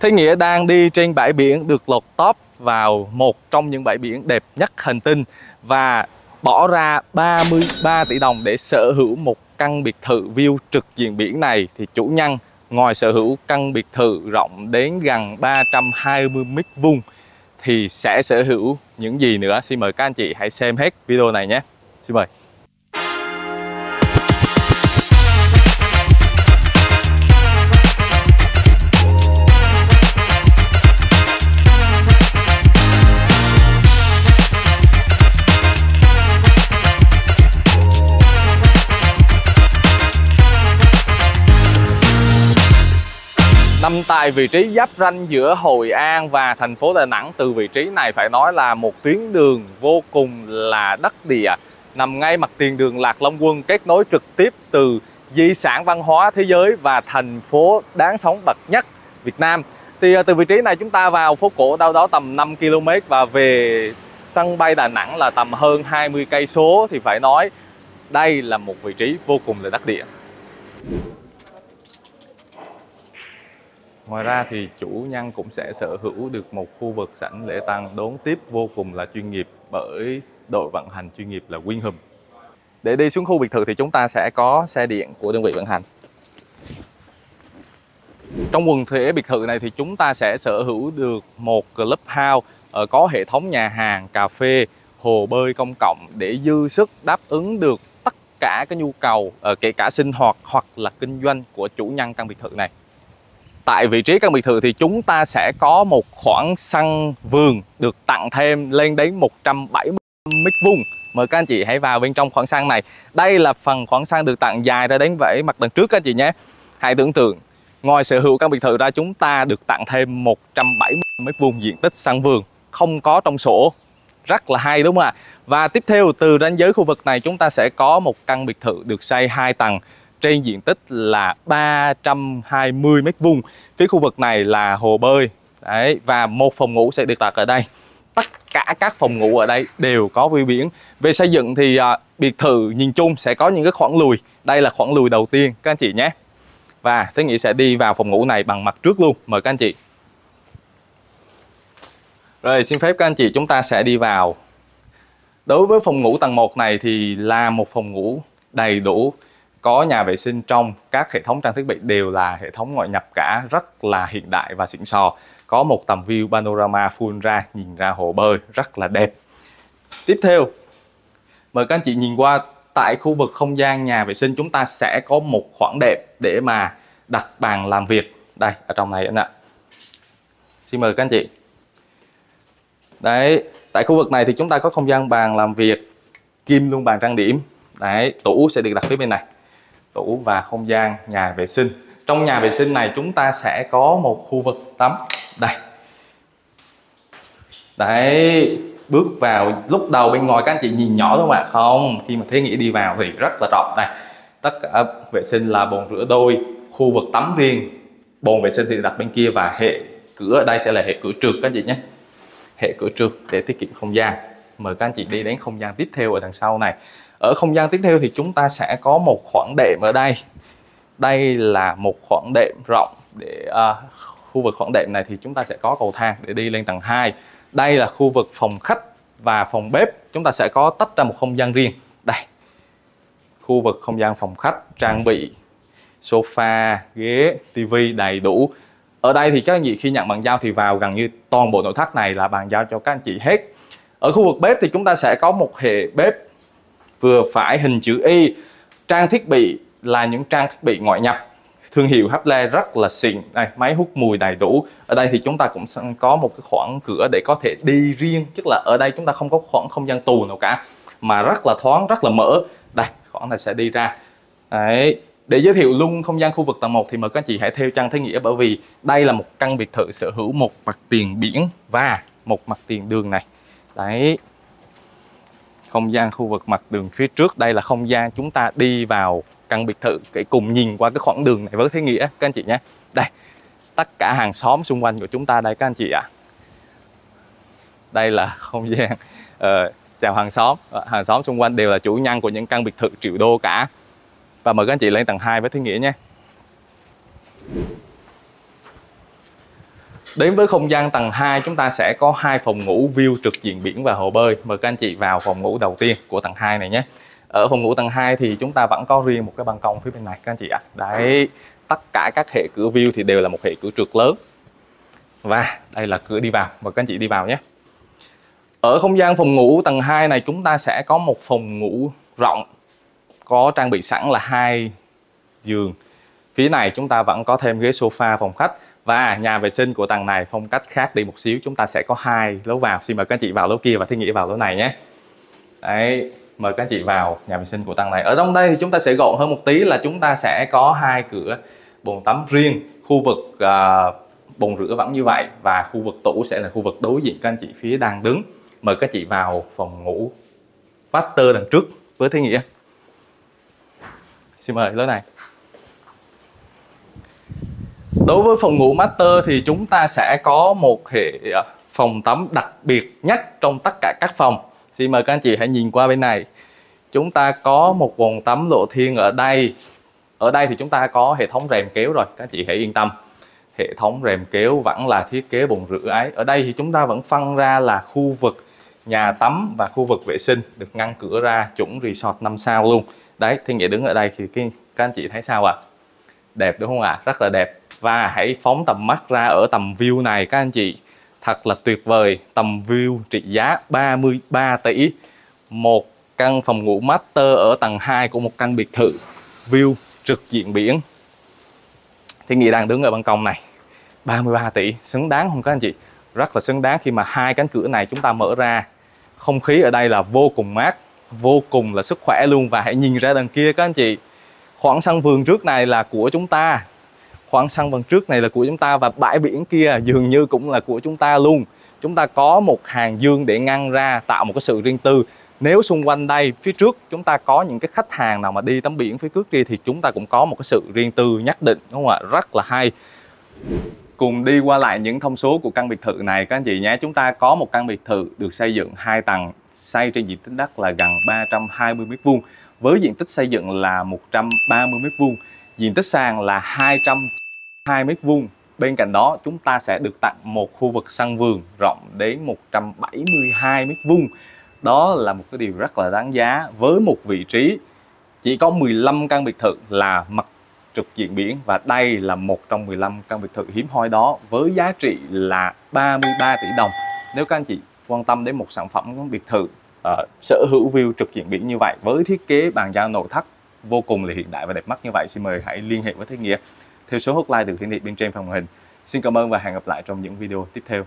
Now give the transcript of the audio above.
Thế Nghĩa đang đi trên bãi biển được lột top vào một trong những bãi biển đẹp nhất hành tinh và bỏ ra 33 tỷ đồng để sở hữu một căn biệt thự view trực diện biển này. Thì chủ nhân ngoài sở hữu căn biệt thự rộng đến gần 320 mét vuông thì sẽ sở hữu những gì nữa? Xin mời các anh chị hãy xem hết video này nhé. Xin mời. Nằm tại vị trí giáp ranh giữa Hội An và thành phố Đà Nẵng từ vị trí này phải nói là một tuyến đường vô cùng là đắc địa, nằm ngay mặt tiền đường Lạc Long Quân, kết nối trực tiếp từ di sản văn hóa thế giới và thành phố đáng sống bậc nhất Việt Nam. Thì à, từ vị trí này chúng ta vào phố cổ đâu đó tầm 5 km và về sân bay Đà Nẵng là tầm hơn 20 cây số thì phải nói, đây là một vị trí vô cùng là đắc địa. Ngoài ra thì chủ nhân cũng sẽ sở hữu được một khu vực sảnh lễ tăng đón tiếp vô cùng là chuyên nghiệp bởi đội vận hành chuyên nghiệp là Winham. Để đi xuống khu biệt thự thì chúng ta sẽ có xe điện của đơn vị vận hành. Trong quần thể biệt thự này thì chúng ta sẽ sở hữu được một clubhouse ờ, có hệ thống nhà hàng, cà phê, hồ bơi công cộng để dư sức đáp ứng được tất cả các nhu cầu ờ, kể cả sinh hoạt hoặc là kinh doanh của chủ nhân căn biệt thự này. Tại vị trí căn biệt thự thì chúng ta sẽ có một khoảng sân vườn được tặng thêm lên đến 170 mét vuông. Mời các anh chị hãy vào bên trong khoảng sân này. Đây là phần khoảng sân được tặng dài ra đến vẫy mặt đằng trước các anh chị nhé. Hãy tưởng tượng, ngoài sở hữu căn biệt thự ra chúng ta được tặng thêm 170 mét vuông diện tích sân vườn không có trong sổ. Rất là hay đúng không ạ? Và tiếp theo từ ranh giới khu vực này chúng ta sẽ có một căn biệt thự được xây 2 tầng trên diện tích là 320 mét vuông. Phía khu vực này là hồ bơi. Đấy, và một phòng ngủ sẽ được đặt ở đây. Tất cả các phòng ngủ ở đây đều có view biển. Về xây dựng thì à, biệt thự nhìn chung sẽ có những cái khoảng lùi. Đây là khoảng lùi đầu tiên các anh chị nhé. Và Thế Nghĩ sẽ đi vào phòng ngủ này bằng mặt trước luôn. Mời các anh chị. Rồi xin phép các anh chị chúng ta sẽ đi vào. Đối với phòng ngủ tầng 1 này thì là một phòng ngủ đầy đủ có nhà vệ sinh trong các hệ thống trang thiết bị đều là hệ thống ngoại nhập cả rất là hiện đại và xịn sò. Có một tầm view panorama full ra, nhìn ra hồ bơi, rất là đẹp. Tiếp theo, mời các anh chị nhìn qua, tại khu vực không gian nhà vệ sinh chúng ta sẽ có một khoảng đẹp để mà đặt bàn làm việc. Đây, ở trong này anh ạ. Xin mời các anh chị. Đấy, tại khu vực này thì chúng ta có không gian bàn làm việc, kim luôn bàn trang điểm. Đấy, tủ sẽ được đặt phía bên này tủ và không gian nhà vệ sinh. Trong nhà vệ sinh này chúng ta sẽ có một khu vực tắm. Đây. Đấy, bước vào lúc đầu bên ngoài các anh chị nhìn nhỏ thôi mà. Không, khi mà thế nghĩa đi vào thì rất là rộng. Đây, tất cả vệ sinh là bồn rửa đôi, khu vực tắm riêng, bồn vệ sinh thì đặt bên kia và hệ cửa ở đây sẽ là hệ cửa trượt các anh chị nhé. Hệ cửa trượt để tiết kiệm không gian. Mời các anh chị đi đến không gian tiếp theo ở đằng sau này ở không gian tiếp theo thì chúng ta sẽ có một khoảng đệm ở đây. Đây là một khoảng đệm rộng để à, khu vực khoảng đệm này thì chúng ta sẽ có cầu thang để đi lên tầng 2 đây là khu vực phòng khách và phòng bếp. Chúng ta sẽ có tách ra một không gian riêng. Đây khu vực không gian phòng khách trang bị sofa ghế tivi đầy đủ. Ở đây thì các anh chị khi nhận bàn giao thì vào gần như toàn bộ nội thất này là bàn giao cho các anh chị hết. Ở khu vực bếp thì chúng ta sẽ có một hệ bếp vừa phải hình chữ Y. Trang thiết bị là những trang thiết bị ngoại nhập. Thương hiệu Haple rất là xịn. Đây, máy hút mùi đầy đủ. Ở đây thì chúng ta cũng có một cái khoảng cửa để có thể đi riêng. Tức là ở đây chúng ta không có khoảng không gian tù nào cả, mà rất là thoáng, rất là mở. Đây, khoảng này sẽ đi ra. Đấy, để giới thiệu luôn không gian khu vực tầng 1 thì mời các anh chị hãy theo chân Thế Nghĩa, bởi vì đây là một căn biệt thự sở hữu một mặt tiền biển và một mặt tiền đường này. Đấy không gian khu vực mặt đường phía trước. Đây là không gian chúng ta đi vào căn biệt thự để cùng nhìn qua cái khoảng đường này với thế nghĩa. Các anh chị nhé. Đây tất cả hàng xóm xung quanh của chúng ta đây các anh chị ạ. À. đây là không gian uh, chào hàng xóm. Ờ, hàng xóm xung quanh đều là chủ nhân của những căn biệt thự triệu đô cả. Và mời các anh chị lên tầng 2 với thế nghĩa nhé. Đến với không gian tầng 2 chúng ta sẽ có hai phòng ngủ view trực diện biển và hồ bơi. Mời các anh chị vào phòng ngủ đầu tiên của tầng 2 này nhé. Ở phòng ngủ tầng 2 thì chúng ta vẫn có riêng một cái ban công phía bên này các anh chị ạ. À. Đấy, tất cả các hệ cửa view thì đều là một hệ cửa trượt lớn. Và đây là cửa đi vào. Mời các anh chị đi vào nhé. Ở không gian phòng ngủ tầng 2 này chúng ta sẽ có một phòng ngủ rộng có trang bị sẵn là hai giường. Phía này chúng ta vẫn có thêm ghế sofa phòng khách và nhà vệ sinh của tầng này phong cách khác đi một xíu. Chúng ta sẽ có hai lối vào. Xin mời các anh chị vào lối kia và thiên nghĩa vào lối này nhé. Đấy mời các anh chị vào nhà vệ sinh của tầng này. Ở trong đây thì chúng ta sẽ gọn hơn một tí là chúng ta sẽ có hai cửa bồn tắm riêng. Khu vực uh, bồn rửa vẫn như vậy và khu vực tủ sẽ là khu vực đối diện các anh chị phía đang đứng. Mời các chị vào phòng ngủ master đằng trước với thế nghĩa xin mời lối này đối với phòng ngủ master thì chúng ta sẽ có một hệ à, phòng tắm đặc biệt nhất trong tất cả các phòng. Xin mời các anh chị hãy nhìn qua bên này. Chúng ta có một bồn tắm lộ thiên ở đây. Ở đây thì chúng ta có hệ thống rèm kéo rồi, các anh chị hãy yên tâm. Hệ thống rèm kéo vẫn là thiết kế bồn rửa ấy. Ở đây thì chúng ta vẫn phân ra là khu vực nhà tắm và khu vực vệ sinh được ngăn cửa ra, chuẩn resort 5 sao luôn. Đấy thì nghĩa đứng ở đây thì các anh chị thấy sao ạ? à? Đẹp đúng không ạ? À? rất là đẹp. Và hãy phóng tầm mắt ra ở tầm view này, các anh chị. Thật là tuyệt vời. Tầm view trị giá 33 tỷ. Một căn phòng ngủ master ở tầng 2 của một căn biệt thự. View trực diện biển. Thì Nghị đang đứng ở ban công này. 33 tỷ. Xứng đáng không các anh chị? Rất là xứng đáng khi mà hai cánh cửa này chúng ta mở ra. Không khí ở đây là vô cùng mát, vô cùng là sức khỏe luôn. Và hãy nhìn ra đằng kia các anh chị khoảng sân vườn trước này là của chúng ta. Khoảng sân vườn trước này là của chúng ta và bãi biển kia dường như cũng là của chúng ta luôn. Chúng ta có một hàng dương để ngăn ra, tạo một cái sự riêng tư. Nếu xung quanh đây, phía trước chúng ta có những cái khách hàng nào mà đi tắm biển phía trước đi thì chúng ta cũng có một cái sự riêng tư nhất định, đúng không ạ? Rất là hay. Cùng đi qua lại những thông số của căn biệt thự này, các anh chị nhé. Chúng ta có một căn biệt thự được xây dựng hai tầng, xây trên diện tích đất là gần 320 m vuông với diện tích xây dựng là 130 m2 diện tích sàn là 202 m2 bên cạnh đó, chúng ta sẽ được tặng một khu vực sân vườn rộng đến 172 m2 đó là một cái điều rất là đáng giá với một vị trí chỉ có 15 căn biệt thự là mặt trực diện biển và đây là một trong 15 căn biệt thự hiếm hoi đó với giá trị là 33 tỷ đồng. Nếu các anh chị quan tâm đến một sản phẩm biệt thự uh, sở hữu view trực diện biển như vậy với thiết kế bàn giao nội thất vô cùng là hiện đại và đẹp mắt như vậy xin mời hãy liên hệ với Thế Nghĩa. Theo số hotline được hiển thị bên trên phần màn hình. Xin cảm ơn và hẹn gặp lại trong những video tiếp theo.